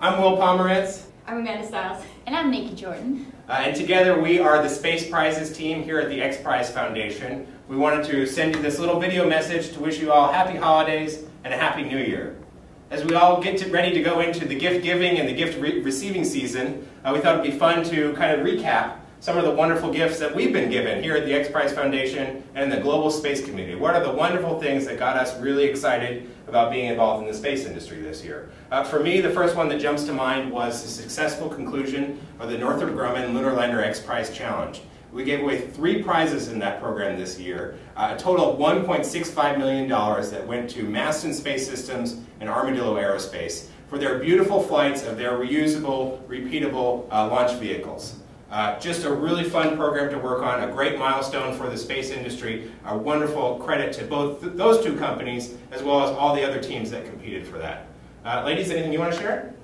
I'm Will Pomerantz. I'm Amanda Stiles. And I'm Nikki Jordan. Uh, and together we are the Space Prizes team here at the X Prize Foundation. We wanted to send you this little video message to wish you all happy holidays and a happy new year. As we all get to, ready to go into the gift giving and the gift re receiving season, uh, we thought it'd be fun to kind of recap some of the wonderful gifts that we've been given here at the X Prize Foundation and the global space community. What are the wonderful things that got us really excited about being involved in the space industry this year? Uh, for me, the first one that jumps to mind was the successful conclusion of the Northrop Grumman Lunar Lander X Prize Challenge. We gave away three prizes in that program this year, uh, a total of $1.65 million that went to Masten Space Systems and Armadillo Aerospace for their beautiful flights of their reusable, repeatable uh, launch vehicles. Uh, just a really fun program to work on, a great milestone for the space industry, a wonderful credit to both th those two companies as well as all the other teams that competed for that. Uh, ladies, anything you want to share?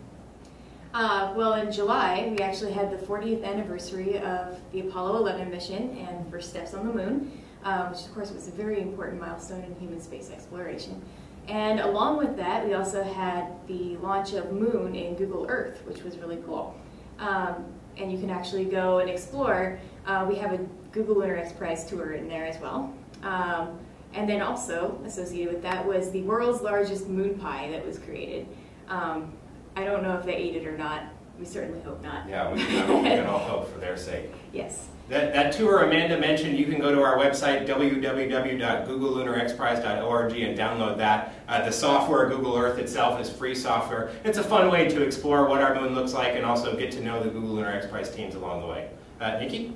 Uh, well, in July, we actually had the 40th anniversary of the Apollo 11 mission and first steps on the moon, uh, which of course was a very important milestone in human space exploration. And along with that, we also had the launch of Moon in Google Earth, which was really cool. Um, and you can actually go and explore. Uh, we have a Google Lunar X Prize tour in there as well. Um, and then also associated with that was the world's largest moon pie that was created. Um, I don't know if they ate it or not. We certainly hope not. Yeah, we can, all, we can all hope for their sake. Yes. That, that tour Amanda mentioned, you can go to our website, www.googlelunarxprize.org and download that. Uh, the software, Google Earth itself, is free software. It's a fun way to explore what our moon looks like and also get to know the Google Lunar X Prize teams along the way. Uh, Nikki?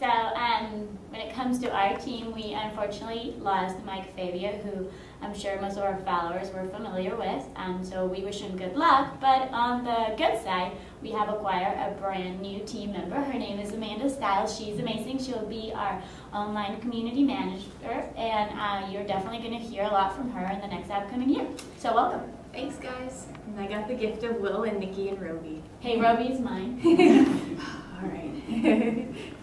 So um, when it comes to our team, we unfortunately lost Mike Fabia, who I'm sure most of our followers were familiar with. Um, so we wish him good luck. But on the good side, we have acquired a brand new team member. Her name is Amanda Stiles. She's amazing. She'll be our online community manager, and uh, you're definitely going to hear a lot from her in the next upcoming year. So welcome. Thanks, guys. And I got the gift of Will and Nikki and Roby. Hey, Roby is mine. All right.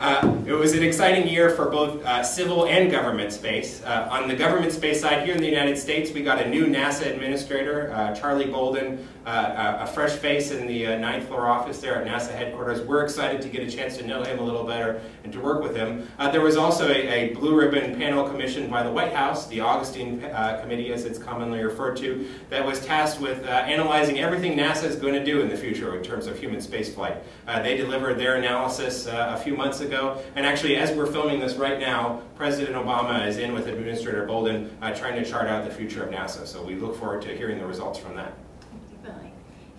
Uh, it was an exciting year for both uh, civil and government space. Uh, on the government space side, here in the United States, we got a new NASA administrator, uh, Charlie Bolden, uh, a fresh face in the uh, ninth floor office there at NASA headquarters. We're excited to get a chance to know him a little better and to work with him. there was also a, a, blue ribbon panel commissioned by the White House, the Augustine Committee as it's commonly referred to, that was tasked with analyzing everything NASA is going to do in the future in terms of human spaceflight. they delivered their analysis a few months ago. And actually, as we're filming this right now, President Obama is in with Administrator Bolden uh, trying to chart out the future of NASA. So we look forward to hearing the results from that.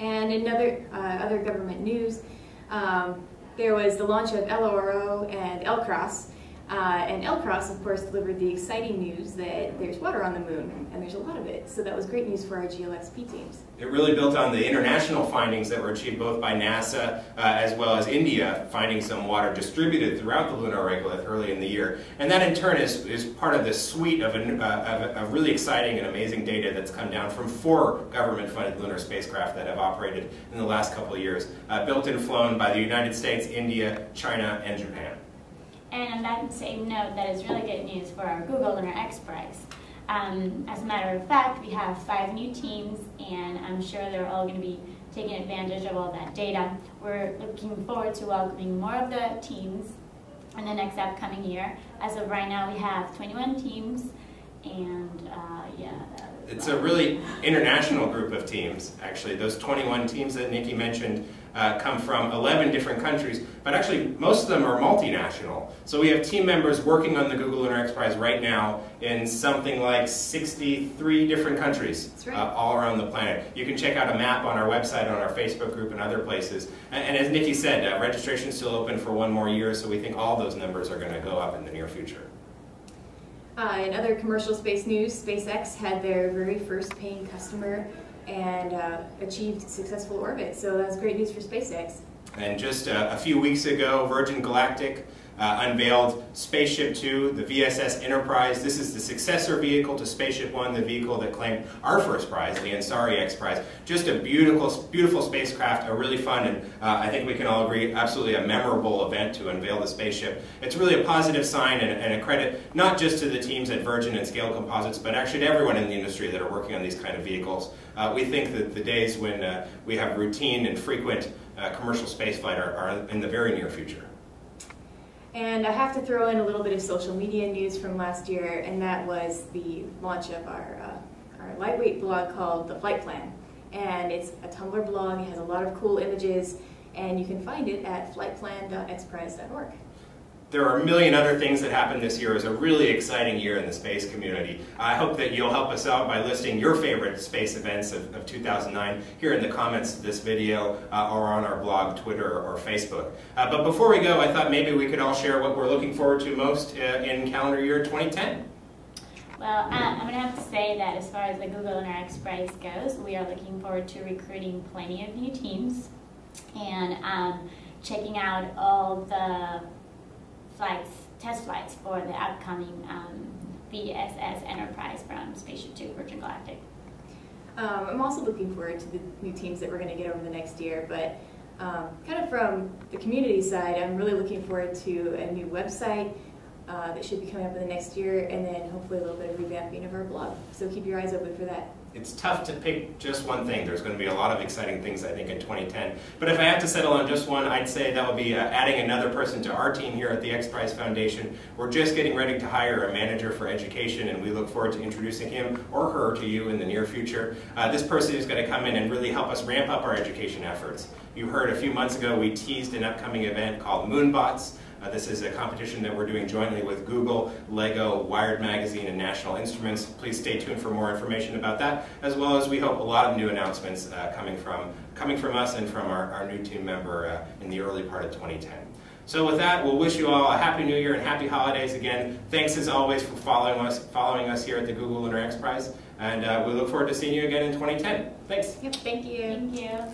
And in other, uh, other government news, um, there was the launch of LRO and LCROSS, uh, and LCROSS, of course, delivered the exciting news that there's water on the moon, and there's a lot of it. So that was great news for our GLXP teams. It really built on the international findings that were achieved both by NASA uh, as well as India, finding some water distributed throughout the lunar regolith early in the year. And that in turn is, is part of this suite of, a, uh, of, of really exciting and amazing data that's come down from four government-funded lunar spacecraft that have operated in the last couple of years, uh, built and flown by the United States, India, China, and Japan. And on that same note, that is really good news for our Google Lunar X Prize. Um, as a matter of fact, we have five new teams, and I'm sure they're all going to be taking advantage of all that data. We're looking forward to welcoming more of the teams in the next upcoming year. As of right now, we have 21 teams, and uh, yeah. It's a really international group of teams, actually. Those 21 teams that Nikki mentioned uh, come from 11 different countries, but actually most of them are multinational. So we have team members working on the Google Lunar X Prize right now in something like 63 different countries right. uh, all around the planet. You can check out a map on our website, on our Facebook group, and other places. And, and as Nikki said, uh, registration is still open for one more year, so we think all those numbers are going to go up in the near future. Uh, in other commercial space news, SpaceX had their very first paying customer and uh, achieved successful orbit. So that's great news for SpaceX. And just a few weeks ago, Virgin Galactic uh, unveiled Spaceship Two, the VSS Enterprise. This is the successor vehicle to Spaceship One, the vehicle that claimed our first prize, the Ansari X Prize. Just a beautiful, beautiful spacecraft, a really fun, and uh, I think we can all agree, absolutely a memorable event to unveil the spaceship. It's really a positive sign and, and a credit not just to the teams at Virgin and Scaled Composites, but actually to everyone in the industry that are working on these kind of vehicles. Uh, we think that the days when uh, we have routine and frequent uh, commercial spaceflight are, are in the very near future. And I have to throw in a little bit of social media news from last year, and that was the launch of our, uh, our lightweight blog called The Flight Plan. And it's a Tumblr blog, it has a lot of cool images, and you can find it at flightplan.xprize.org. There are a million other things that happened this year. It was a really exciting year in the space community. I hope that you'll help us out by listing your favorite space events of, of 2009 here in the comments of this video uh, or on our blog, Twitter, or Facebook. Uh, but before we go, I thought maybe we could all share what we're looking forward to most uh, in calendar year 2010. Well, uh, I'm going to have to say that as far as the Google X Prize goes, we are looking forward to recruiting plenty of new teams and um, checking out all the flights, test flights for the upcoming um, VSS Enterprise from Spaceship Two Virgin Galactic. Um, I'm also looking forward to the new teams that we're going to get over the next year, but um, kind of from the community side, I'm really looking forward to a new website uh, that should be coming up in the next year, and then hopefully a little bit of revamping of our blog. So keep your eyes open for that it's tough to pick just one thing. There's going to be a lot of exciting things, I think, in 2010. But if I had to settle on just one, I'd say that would be uh, adding another person to our team here at the X Prize Foundation. We're just getting ready to hire a manager for education, and we look forward to introducing him or her to you in the near future. Uh, this person is going to come in and really help us ramp up our education efforts. You heard a few months ago we teased an upcoming event called Moonbots. Uh, this is a competition that we're doing jointly with Google, LEGO, Wired Magazine, and National Instruments. Please stay tuned for more information about that, as well as we hope a lot of new announcements uh, coming, from, coming from us and from our, our new team member uh, in the early part of 2010. So with that, we'll wish you all a happy new year and happy holidays again. Thanks as always for following us, following us here at the Google Lunar X Prize. And uh, we look forward to seeing you again in 2010. Thanks. Yep, thank you. Thank you.